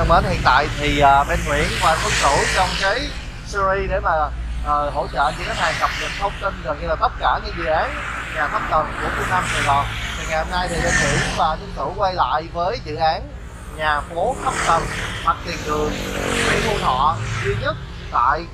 thân mến, hiện tại thì uh, bên Nguyễn và Tuấn Cửu trong cái series để mà uh, hỗ trợ những khách hàng cập nhật thông tin gần như là tất cả những dự án nhà thấp tầng của phương Nam Sài Gòn. Thì ngày hôm nay thì bên Nguyễn và Tuấn Cửu quay lại với dự án nhà phố thấp tầng mặt tiền đường Nguyễn Thu Thọ duy nhất tại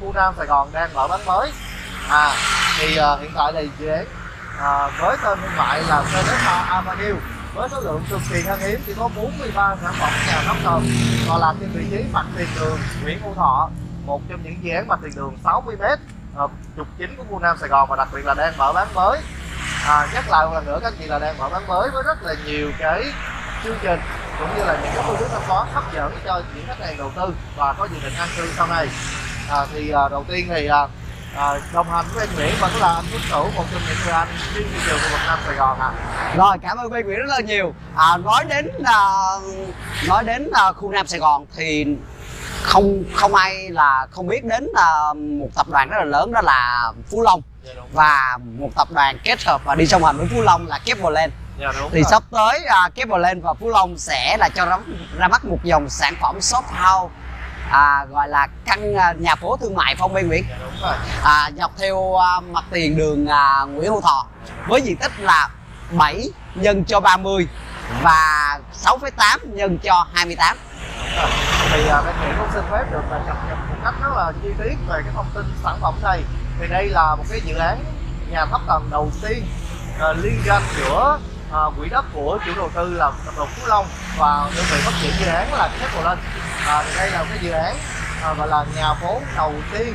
khu Nam Sài Gòn đang mở bán mới. À thì uh, hiện tại thì dự án uh, với tên thương mại là Celesta Avenue với số lượng cực kỳ khan hiếm chỉ có 43 sản phẩm nhà nóc tầng và là trên vị trí mặt tiền đường Nguyễn Hữu Thọ một trong những dự án mặt tiền đường 60 m ở trục chính của khu Nam Sài Gòn và đặc biệt là đang mở bán mới. À, nhắc lại một lần nữa các anh chị là đang mở bán mới với rất là nhiều cái chương trình cũng như là những cái phương thức thanh toán hấp dẫn cho những khách hàng đầu tư và có dự định an cư sau này. À, thì à, đầu tiên thì à, à, đồng hành với anh Nguyễn vẫn là anh Tuấn Cửu một trong những người anh chuyên thị trường khu vực Nam Sài Gòn ạ. À. Rồi cảm ơn Ben Nguyễn rất là nhiều. À, nói đến à, nói đến à, khu Nam Sài Gòn thì không không ai là không biết đến à, một tập đoàn rất là lớn đó là Phú Long Dạ, và một tập đoàn kết hợp và đi song hành với Phú Long là Keplerland. Dạ, Thì rồi. sắp tới à, Keplerland và Phú Long sẽ là cho ra, ra mắt một dòng sản phẩm shop house à, gọi là căn à, nhà phố thương mại phong Ben Nguyễn. Dạ, à, dọc theo à, mặt tiền đường à, Nguyễn Hữu Thọ với diện tích là 7 nhân cho 30 và 6,8 nhân cho 28 Rồi. thì à, bên Nguyễn cũng xin phép được cập nhật một cách rất là chi tiết về cái thông tin sản phẩm này. Thì đây là một cái dự án nhà thấp tầng đầu tiên à, liên doanh giữa à, quỹ đất của chủ đầu tư là tập đoàn Phú Long và đơn vị phát triển dự án là Keplerland à, ờ, thì đây là một cái dự án à, gọi là nhà phố đầu tiên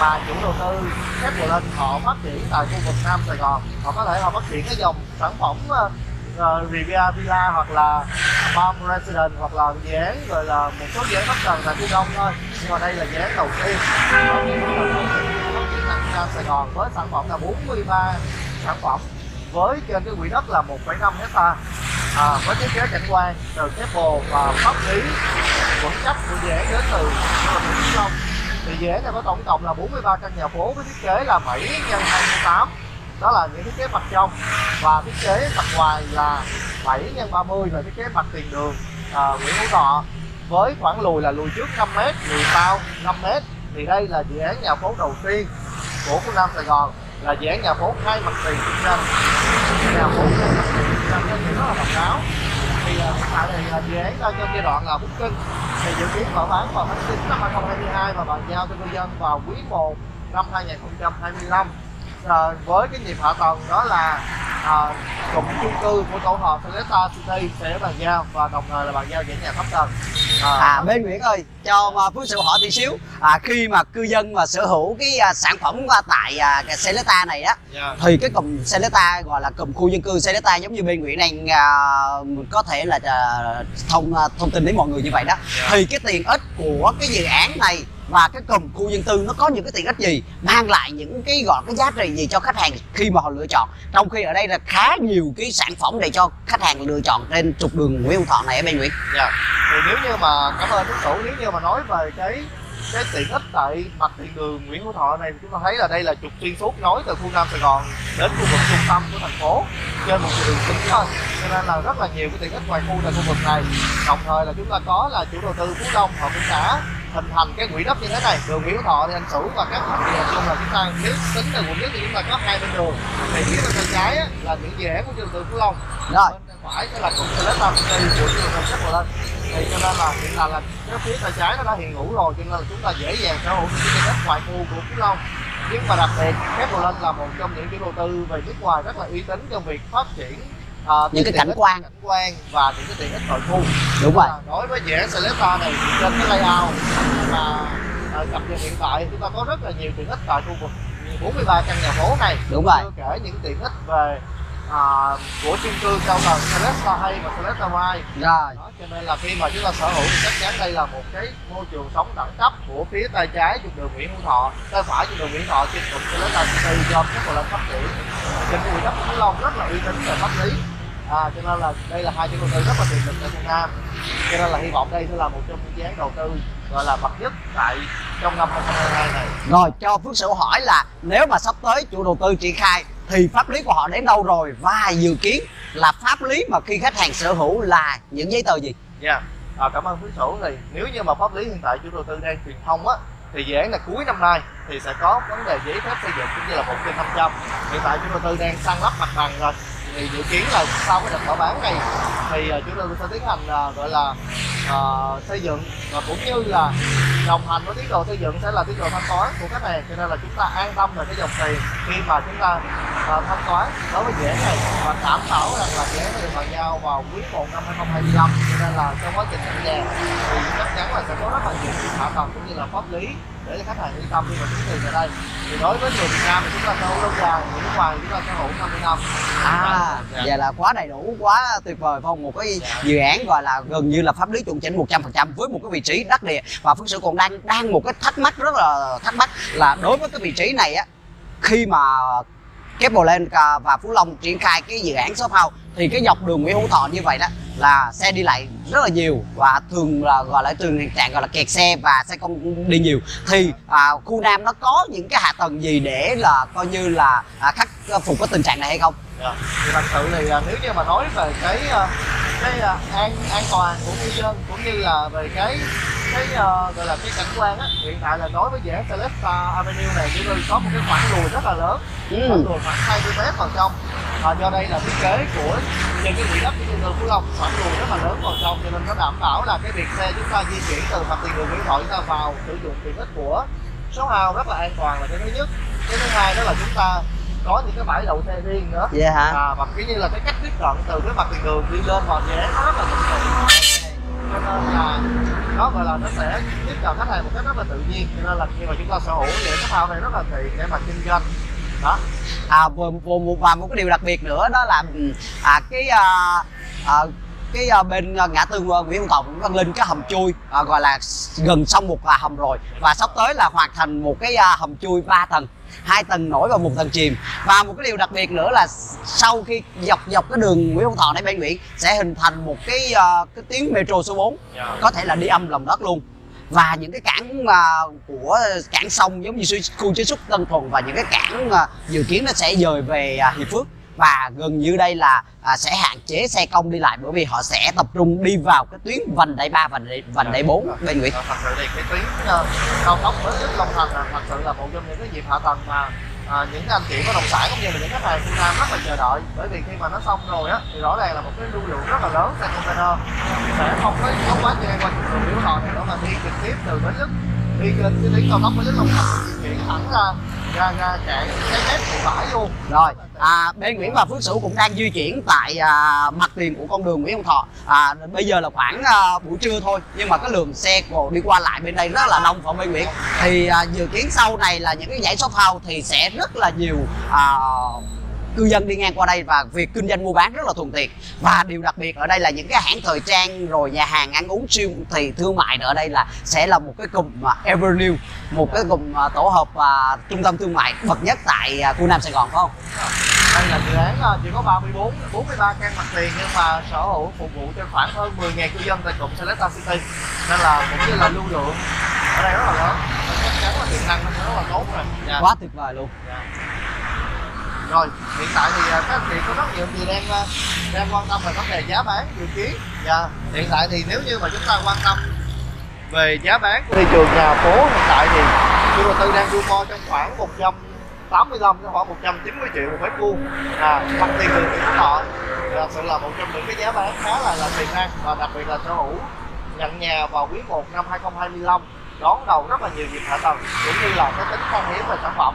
mà chủ đầu tư Keplerland họ phát triển tại khu vực Nam Sài Gòn. Họ có thể họ phát triển cái dòng sản phẩm uh, Riviera Villa hoặc là Palm Residence hoặc là dự án rồi là một số dự án bất cần tại phía đông thôi. Nhưng mà đây là dự án đầu tiên Nam Sài Gòn với sản phẩm là 43 sản phẩm với trên cái quỹ đất là 1,5 hecta à, với thiết kế cảnh quan từ cái bồ và pháp lý vững chắc của dự án đến từ Vĩnh Long. Thì dự án này có tổng cộng là 43 căn nhà phố với thiết kế là 7 x 28 đó là những thiết kế mặt trong. Và thiết kế mặt ngoài là 7 x 30 là thiết kế mặt tiền đường à, Nguyễn Hữu Thọ. Với khoảng lùi là lùi trước 5 m lùi sau 5 m thì đây là dự án nhà phố đầu tiên của khu Nam Sài Gòn là dự án nhà phố hai mặt tiền kinh doanh nhà phố hai mặt tiền rất là độc đáo thì hiện tại thì à, dự án đang trong giai đoạn là booking thì dự kiến mở bán vào tháng 9 năm 2022 và bàn giao cho cư dân vào quý 1 năm 2025 à, với cái nhịp hạ tầng đó là à, cụm chung cư của tổ hợp Celesta City sẽ bàn giao và đồng thời là bàn giao những nhà thấp tầng à bên Nguyễn ơi cho à, Phước sự hỏi tí xíu à, khi mà cư dân mà sở hữu cái à, sản phẩm à, tại à, cái Celesta này á dạ. thì cái cụm Celesta gọi là cụm khu dân cư Celesta giống như bên Nguyễn đang à, có thể là à, thông à, thông tin đến mọi người như vậy đó Dạ. thì cái tiện ích của cái dự án này và cái cụm khu dân tư nó có những cái tiện ích gì, mang lại những cái gọi cái giá trị gì cho khách hàng khi mà họ lựa chọn. Trong khi ở đây là khá nhiều cái sản phẩm để cho khách hàng lựa chọn trên trục đường Nguyễn Hữu Thọ này ở bên Nguyễn. Dạ. Thì nếu như mà, cảm ơn Tuấn nếu như mà nói về cái cái tiện ích tại mặt tiền đường Nguyễn Hữu Thọ này chúng ta thấy là đây là trục xuyên suốt nối từ khu Nam Sài Gòn đến khu vực trung tâm của thành phố trên một đường chính thôi. Cho nên là rất là nhiều cái tiện ích ngoài khu tại khu vực này. Đồng thời là chúng ta có là chủ đầu tư Phú Đông, họ cũng đã hình thành cái quỹ đất như thế này đường Nguyễn Thọ thì anh Sửu và các thì nói chung là chúng ta nếu tính từ quận nhất thì chúng ta có hai bên đường. Thì phía bên tay trái á, là những án của đầu tư Phú Long. Rồi. Bên phải sẽ là công ty Celesta City của chủ đầu tư Sắp lên thì cho nên là hiện tại là cái phía tay trái nó đã hiện hữu rồi cho nên là chúng ta dễ dàng sở hữu những cái đất ngoài khu của Phú Long. Nhưng mà đặc biệt Keplerland là một trong những chủ đầu tư về nước ngoài rất là uy tín trong việc phát triển à, Những cái cảnh quan. cảnh quan và những cái tiện ích nội khu đúng rồi. À, đối với dự án Celesta này trên cái layout mà à, cập nhật hiện tại chúng ta có rất là nhiều tiện ích tại khu vực. 43 căn nhà phố này đúng rồi. chưa kể những tiện ích về à, của chung cư cao tầng Celesta hay và Celesta Mai rồi. Đó, cho nên là khi mà chúng ta sở hữu thì chắc chắn đây là một cái môi trường sống đẳng cấp của phía tay trái trục đường Nguyễn Hữu Thọ. Tay phải trục đường Nguyễn Thọ trên trục Celesta City do các hội phát triển. Trên vực đất Phú Long rất là uy tín về pháp lý à, cho nên là đây là hai chủ đầu tư rất là tiềm lực tại Việt Nam. Cho nên là hy vọng đây sẽ là một trong những dự án đầu tư gọi là bậc nhất tại trong năm 2022 này. Rồi cho Phước Sửu hỏi là nếu mà sắp tới chủ đầu tư triển khai thì pháp lý của họ đến đâu rồi? Và dự kiến là pháp lý mà khi khách hàng sở hữu là những giấy tờ gì? Dạ. à, cảm ơn phước sửu. Thì nếu như mà pháp lý hiện tại chủ đầu tư đang truyền thông á thì dự án là cuối năm nay thì sẽ có vấn đề giấy phép xây dựng cũng như là một trên năm trăm. Hiện tại chủ đầu tư đang săn lắp mặt bằng rồi thì dự kiến là sau cái đợt mở bán này thì ờ, chúng tôi sẽ tiến hành uh, gọi là uh, xây dựng và cũng như là đồng hành với tiến độ xây dựng sẽ là tiến độ thanh toán của khách hàng. Cho nên là chúng ta an tâm về cái dòng tiền khi mà chúng ta uh, thanh toán. Đối với dự án này và đảm bảo rằng là dự án được bàn giao vào quý 1 năm 2025 cho nên là trong quá trình nhận nhà thì chắc chắn là sẽ có rất là nhiều hạ tầng cũng như là pháp lý để cho khách hàng yên tâm khi mà chuyển tiền về đây. Thì đối với người Việt Nam thì chúng ta sở hữu lâu dài người nước ngoài chúng ta sở hữu 50 năm. À Dạ. vậy là quá đầy đủ quá tuyệt vời. Không một cái dự án gọi là gần như là pháp lý chuẩn chỉnh 100% với một cái vị trí đắc địa. Và phước sự còn đang đang một cái thắc mắc rất là thắc mắc là đối với cái vị trí này á khi mà Kepler và Phú Long triển khai cái dự án shop house thì cái dọc đường Nguyễn Hữu Thọ như vậy đó là xe đi lại rất là nhiều và thường là gọi là trường hiện trạng gọi là kẹt xe và xe công đi nhiều thì à, khu Nam nó có những cái hạ tầng gì để là coi như là à, khắc phục cái tình trạng này hay không? Dạ. thì thật sự thì à, nếu như mà nói về cái à, cái à, an an toàn của cư dân cũng như là về cái cái gọi là cái cảnh quan á hiện tại là đối với án Celesta Avenue này chúng tôi có một cái khoảng lùi rất là lớn khoảng Ừ. lùi khoảng 20 mét vào trong à, do đây là thiết kế của trên cái quỹ đất của trung Phú Long khoảng lùi rất là lớn vào trong cho nên nó đảm bảo là cái việc xe chúng ta di chuyển từ mặt tiền đường Nguyễn Thoại chúng ta vào sử dụng tiện ích của số hào rất là an toàn là cái thứ nhất cái thứ hai đó là chúng ta có những cái bãi đậu xe riêng nữa. Vậy hả? à, và kiểu như là cái cách tiếp cận từ cái mặt tiền đường đi lên vào án nó rất là thuận tiện. Cho nên là nó gọi là nó sẽ tiếp cận khách hàng một cách rất là tự nhiên. Cho nên là khi mà chúng ta sở hữu thì cái phao này rất là tiện để mà kinh doanh. Đó. À và, và, một cái điều đặc biệt nữa đó là ừ, à, cái à, à, cái à, bên à, ngã tư à, Nguyễn Thọ cũng đang lên cái hầm chui à, gọi là gần xong một là hầm rồi. Và sắp tới là hoàn thành một cái à, hầm chui 3 tầng hai tầng nổi và một tầng chìm. Và một cái điều đặc biệt nữa là sau khi dọc dọc cái đường Nguyễn Hữu Thọ này bên biển sẽ hình thành một cái à, cái tuyến metro số 4 có thể là đi âm lòng đất luôn. Và những cái cảng mà của cảng sông giống như khu chế xuất Tân Thuận và những cái cảng à, dự kiến nó sẽ dời về à, Hiệp Phước và gần như đây là à, sẽ hạn chế xe công đi lại bởi vì họ sẽ tập trung đi vào cái tuyến vành đai 3 vành đai, vành đai 4 bên Nguyễn. Thật sự thì cái tuyến ờ, cao tốc mới nhất Long Thành là thật sự là một trong những cái dịp hạ tầng mà à, những anh chị bất động sản cũng như là những khách hàng Việt Nam rất là chờ đợi. Bởi vì khi mà nó xong rồi á thì rõ ràng là một cái lưu lượng rất là lớn xe container. Sẽ không có không quá chen qua đường biểu thọ này nữa mà đi trực tiếp từ bến lức đi trên cái tuyến cao tốc bến lức Long Thành chuyển thẳng ra ra ra cảng cái mép thị bãi luôn. Rồi à, bên Nguyễn và Phước Sửu cũng đang di chuyển tại à, mặt tiền của con đường Nguyễn Hữu Thọ. À, bây giờ là khoảng à, buổi trưa thôi nhưng mà cái lượng xe của đi qua lại bên đây rất là đông phạm bên Nguyễn thì à, dự kiến sau này là những cái giải shop house thì sẽ rất là nhiều à, cư dân đi ngang qua đây và việc kinh doanh mua bán rất là thuận tiện và điều đặc biệt ở đây là những cái hãng thời trang rồi nhà hàng ăn uống siêu thị thương mại ở đây là sẽ là một cái cụm mà Evernew một cái cụm à, tổ hợp à, trung tâm thương mại bậc nhất tại à, khu Nam Sài Gòn phải không? đây là dự án chỉ có 34 43 căn mặt tiền nhưng mà sở hữu phục vụ cho khoảng hơn 10.000 cư dân tại cụm Celesta City nên là cũng như là lưu lượng ở đây rất là lớn Và chắc chắn là tiềm năng nó rất là tốt rồi Dạ. Quá tuyệt vời luôn. Dạ rồi hiện tại thì à, các anh chị có rất nhiều người đang à, đang quan tâm về vấn đề giá bán dự kiến. Dạ hiện tại thì nếu như mà chúng ta quan tâm về giá bán của thị trường nhà phố hiện tại thì chủ đầu tư đang đưa mua trong khoảng 185 đến khoảng 190 triệu một mét vuông. À, mặt tiền đường thì Phú thật dạ, sự là một trong những cái giá bán khá là là tiềm năng và đặc biệt là sở hữu nhận nhà vào quý 1 năm 2025 đón đầu rất là nhiều dịp hạ tầng cũng như là cái tính khan hiếm về sản phẩm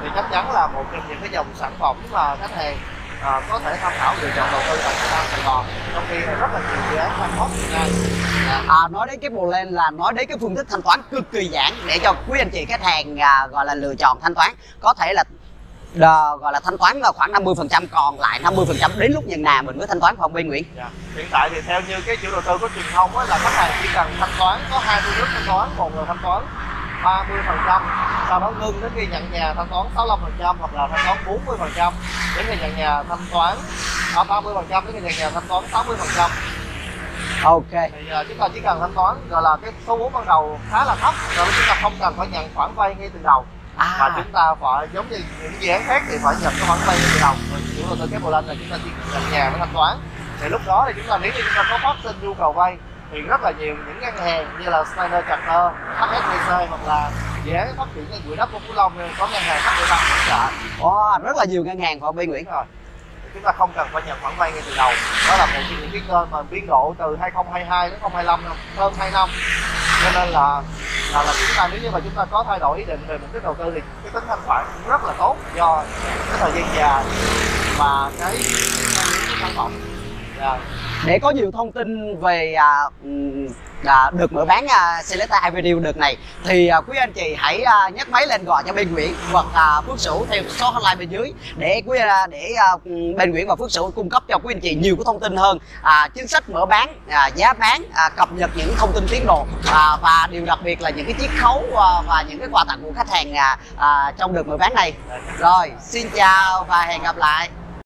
thì chắc chắn là một trong những cái dòng sản phẩm mà khách hàng à, có thể tham khảo lựa chọn đầu tư tại Nam Sài Gòn trong khi rất là nhiều dự án đang hot hiện nay à, nói đến cái bộ lên là nói đến cái phương thức thanh toán cực kỳ giản để cho quý anh chị khách hàng à, gọi là lựa chọn thanh toán có thể là à, gọi là thanh toán là khoảng 50% còn lại 50% đến lúc nhận nhà mình mới thanh toán phòng bên Nguyễn. Dạ. Hiện tại thì theo như cái chủ đầu tư có truyền thông là khách hàng chỉ cần thanh toán có hai phương thức thanh toán, một là thanh toán 30 phần trăm, sau đó ngưng đến khi nhận nhà thanh toán 65 phần trăm hoặc là thanh toán 40 phần trăm. Đến khi nhận nhà thanh toán à, 30 phần trăm đến khi nhận nhà thanh toán 60 phần trăm. Ok. thì uh, chúng ta chỉ cần thanh toán gọi là cái số vốn ban đầu khá là thấp rồi chúng ta không cần phải nhận khoản vay ngay từ đầu. Và À, chúng ta phải giống như những dự án khác thì phải nhận cái khoản vay ngay từ đầu. Chủ đầu tư kép lên là chúng ta chỉ nhận nhà mới thanh toán. Thì lúc đó thì chúng ta nếu như chúng ta có phát sinh nhu cầu vay thì rất là nhiều những ngân hàng như là Steiner Charter, HSBC hoặc là dự án phát triển cái quỹ đất của Phú Long có ngân hàng HB Bank hỗ trợ. Wow, rất là nhiều ngân hàng Phạm Biên Nguyễn? Rồi chúng ta không cần phải nhận khoản vay ngay từ đầu. Đó là một trong những cái kênh mà biên độ từ 2022 đến 2025 năm hơn 2 năm. Cho nên là là, là chúng ta nếu như mà chúng ta có thay đổi ý định về mục đích đầu tư thì cái tính thanh khoản cũng rất là tốt do cái thời gian dài và cái cái sản phẩm để có nhiều thông tin về à, à, được mở bán à, Selecta Avenue đợt này thì à, quý anh chị hãy à, nhấc máy lên gọi cho bên Nguyễn hoặc à, Phước Sửu theo số hotline bên dưới để quý à, để à, bên Nguyễn và Phước Sửu cung cấp cho quý anh chị nhiều cái thông tin hơn à, chính sách mở bán à, giá bán à, cập nhật những thông tin tiến độ à, và điều đặc biệt là những cái chiết khấu à, và những cái quà tặng của khách hàng à, à, trong đợt mở bán này. Rồi xin chào và hẹn gặp lại.